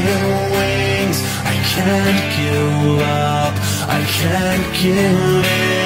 get wings. I can't give up. I can't give in.